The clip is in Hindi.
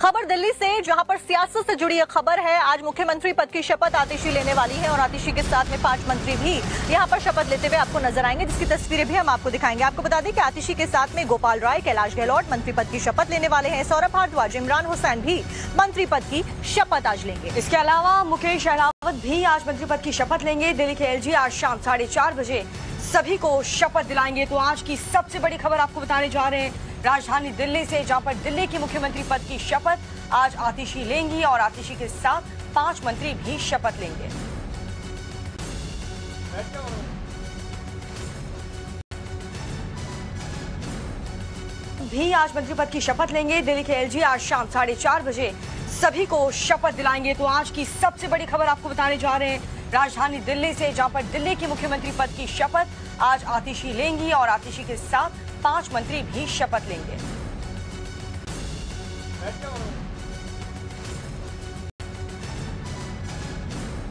खबर दिल्ली से, जहाँ पर सियासत से जुड़ी एक खबर है। आज मुख्यमंत्री पद की शपथ आतिशी लेने वाली है और आतिशी के साथ में पाँच मंत्री भी यहाँ पर शपथ लेते हुए आपको नज़र आएँगे, जिसकी तस्वीरें भी हम आपको दिखाएँगे। आपको बता दें कि आतिशी के साथ में गोपाल राय, कैलाश गहलोत मंत्री पद की शपथ लेने वाले हैं। सौरभ भारद्वाज, इमरान हुसैन भी मंत्री पद की शपथ आज लेंगे। इसके अलावा मुकेश अहलावत भी आज मंत्री पद की शपथ लेंगे। दिल्ली के एलजी आज शाम साढ़े बजे सभी को शपथ दिलाएँगे। तो आज की सबसे बड़ी खबर आपको बताने जा रहे हैं। राजधानी दिल्ली से, जहाँ पर दिल्ली की मुख्यमंत्री पद की शपथ आज आतिशी लेंगी और आतिशी के साथ पाँच मंत्री भी शपथ लेंगे। भी आज मंत्री पद की शपथ लेंगे। दिल्ली के एलजी आज शाम साढ़े चार बजे सभी को शपथ दिलाएँगे। तो आज की सबसे बड़ी खबर आपको बताने जा रहे हैं। राजधानी दिल्ली से, जहाँ पर दिल्ली के मुख्यमंत्री पद की शपथ आज आतिशी लेंगी और आतिशी के साथ पाँच मंत्री भी शपथ लेंगे।